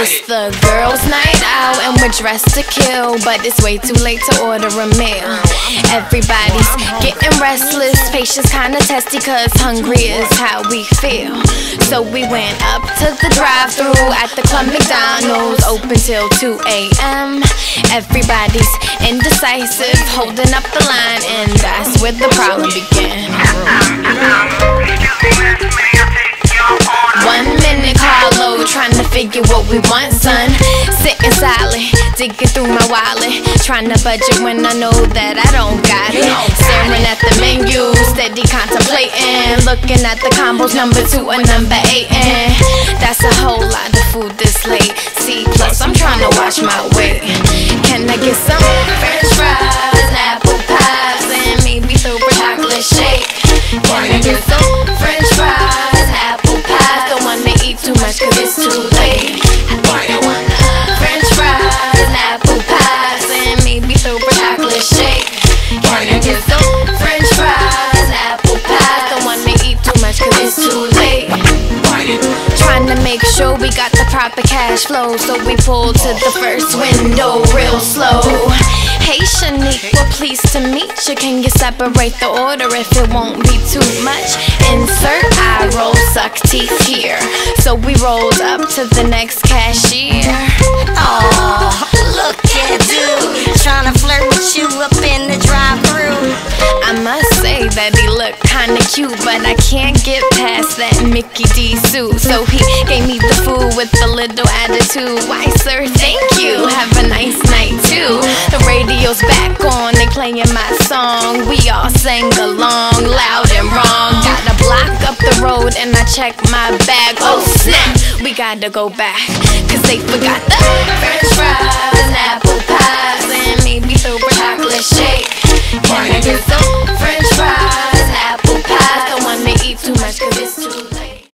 It's the girls' night out and we're dressed to kill, but it's way too late to order a meal. Everybody's getting restless, patience kinda testy, cause hungry is how we feel. So we went up to the drive thru at the Club McDonald's, open till 2 a.m. Everybody's indecisive, holding up the line, and that's where the problem began. Trying to figure what we want, son. Sitting silent, digging through my wallet, trying to budget when I know that I don't got it. Staring at the menu, steady contemplating, looking at the combos number two and number eight, and that's a whole lot of food this late. C plus I'm trying to watch my weight. Shake. Get French fries, apple pies? Don't wanna eat too it's too late. Trying to make sure we got the proper cash flow, so we pulled to the first window real slow. Hey Shanique, we're pleased to meet you. Can you separate the order if it won't be too much? Insert eye roll, suck teeth here. So we rolled up to the next cashier. Looked kinda cute, but I can't get past that Mickey D suit. So he gave me the food with a little attitude. Why, sir, thank you. Have a nice night too. The radio's back on, they playing my song. We all sang along, loud and wrong. Got a block up the road and I check my bag. Oh snap, we gotta go back, cause they forgot the French